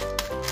you.